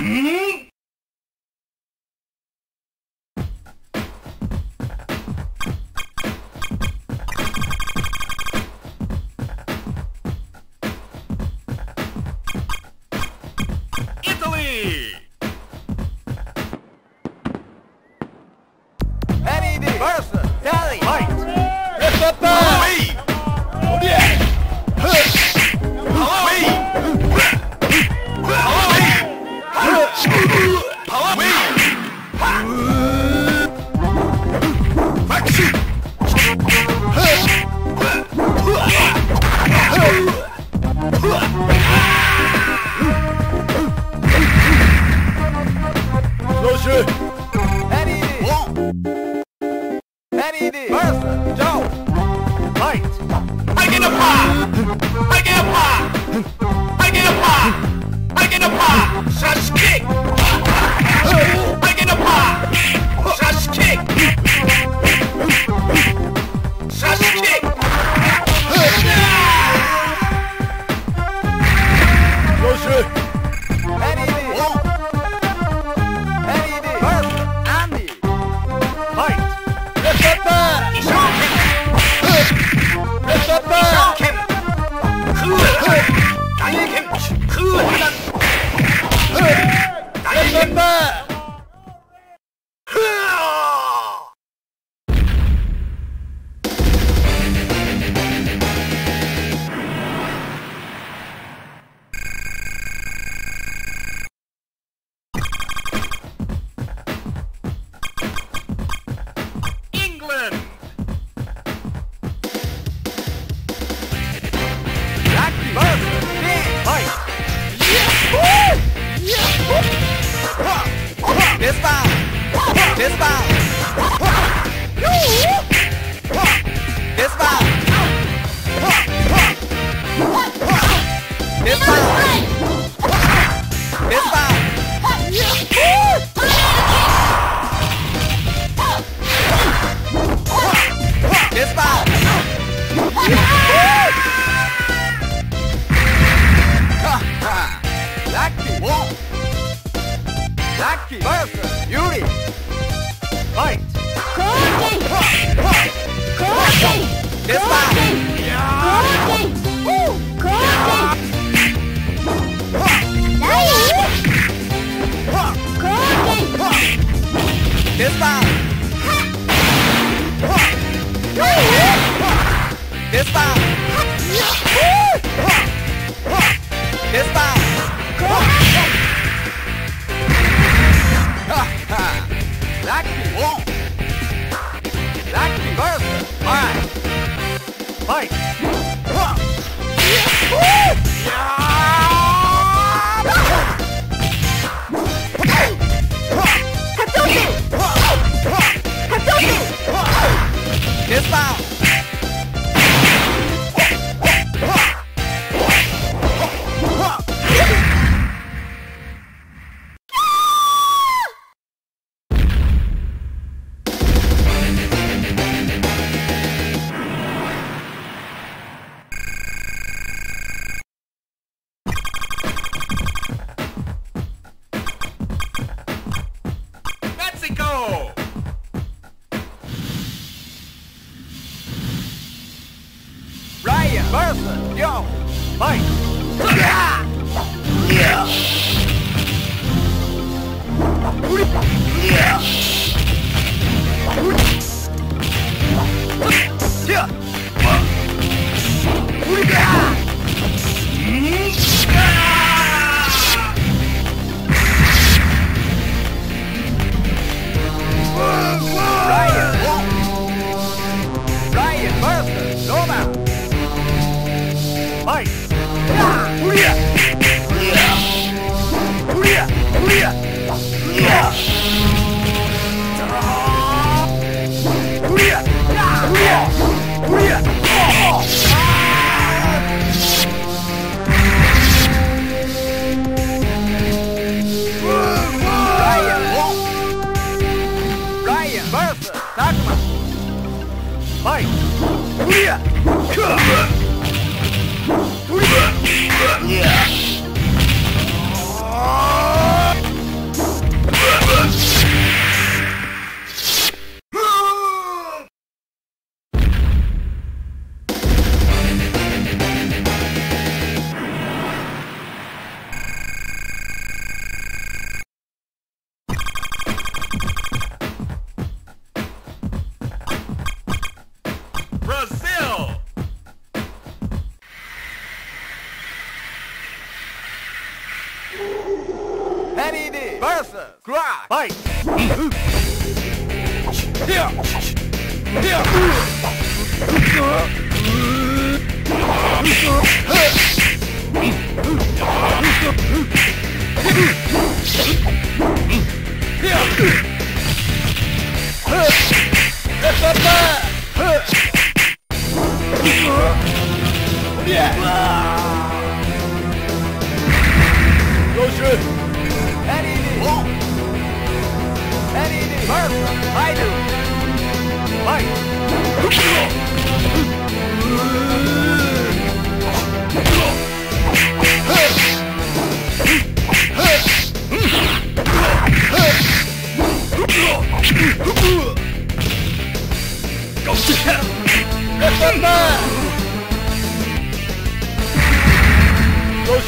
Mm-hmm.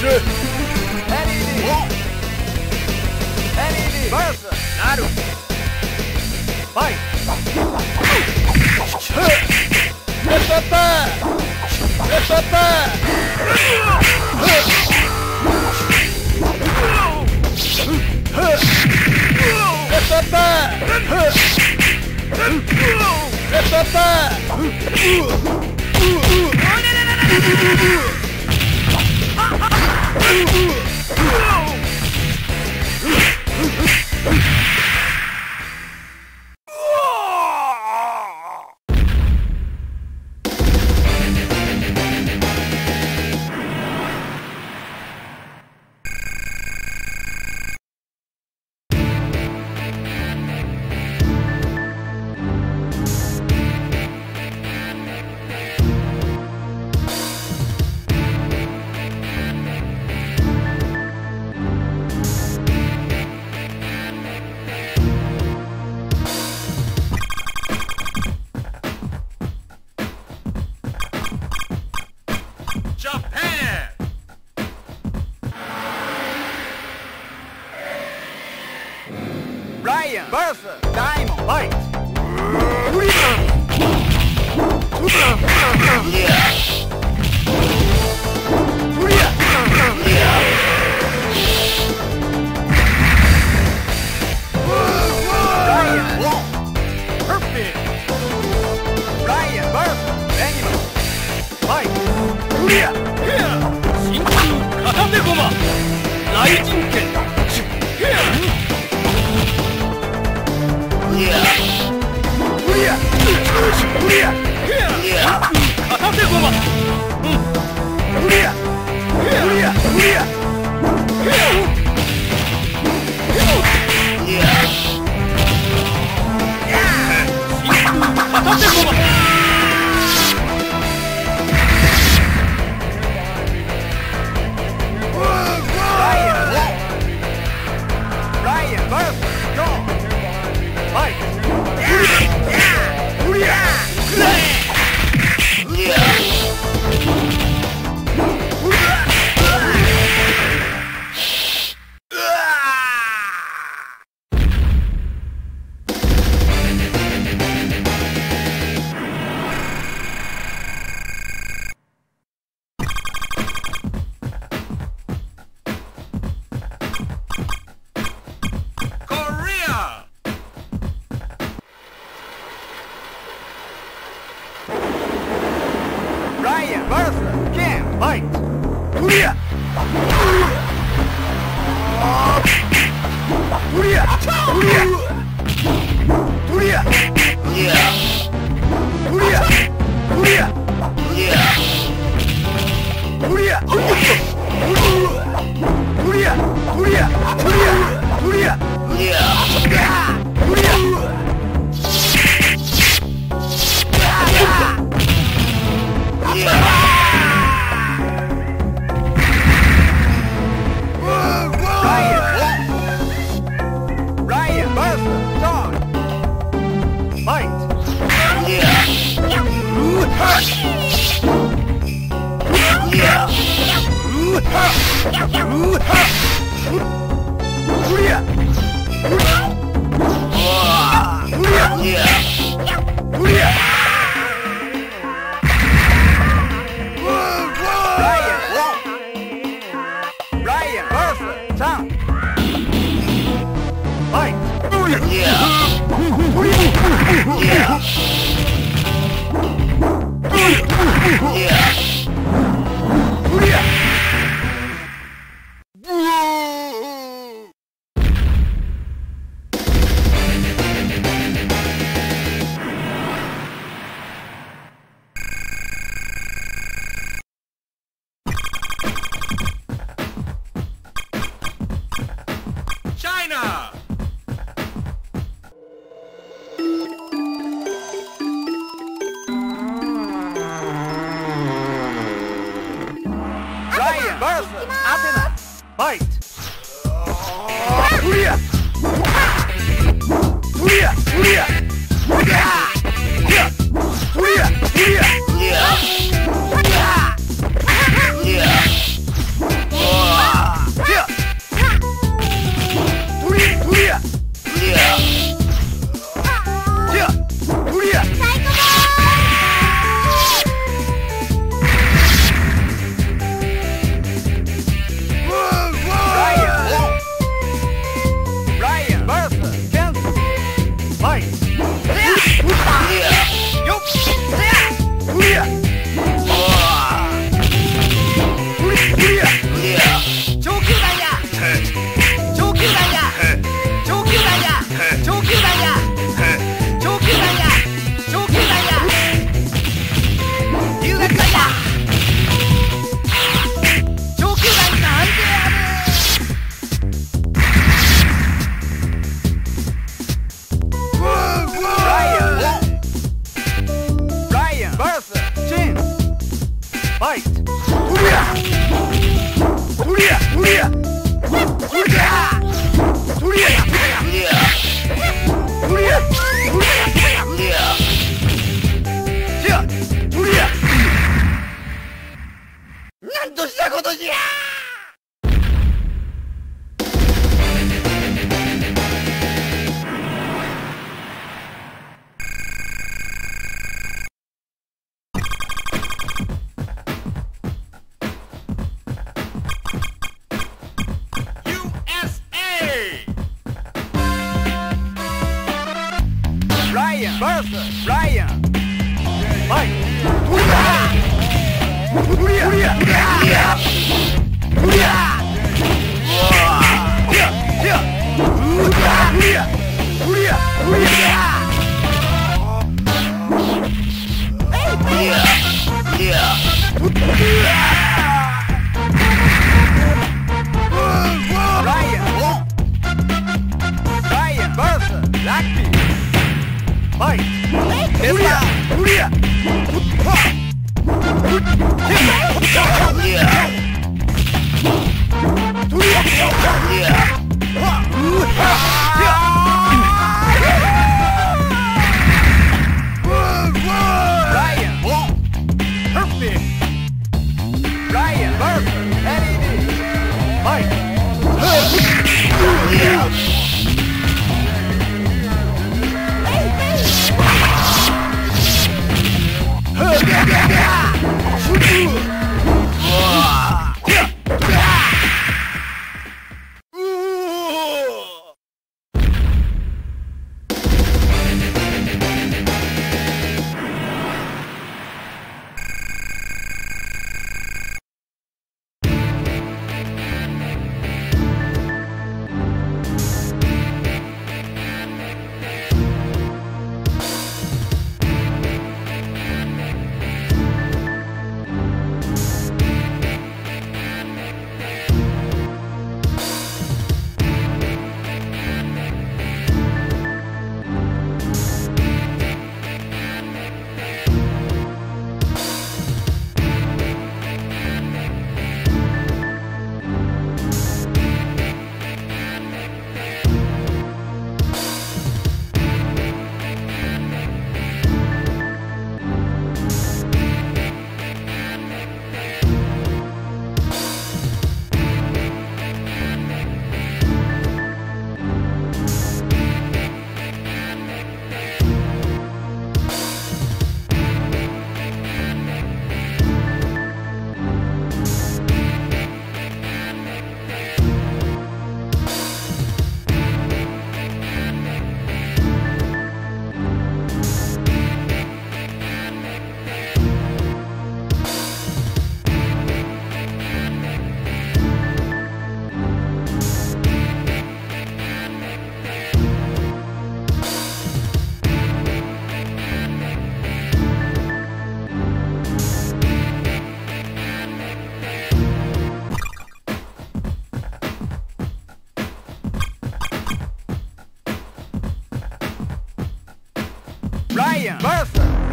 Eddie Eddie Perfect. Naru. Fight! Ooh. ライアンダイモンファイトごま雷神剣 우리야! 우리야! 우리야! 우리야! 우리야! Yeah. Yeah. Yeah. Brian, fight! Yeah.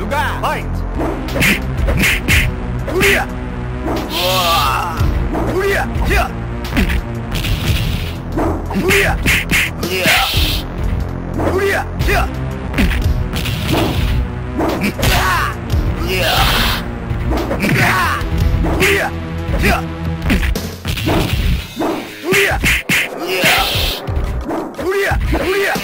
Юга! Файт! Уля. Уля. Я! Уля. Я! Уля. Я! Я! Ура! Я! Уля. Я! Уля. Уля.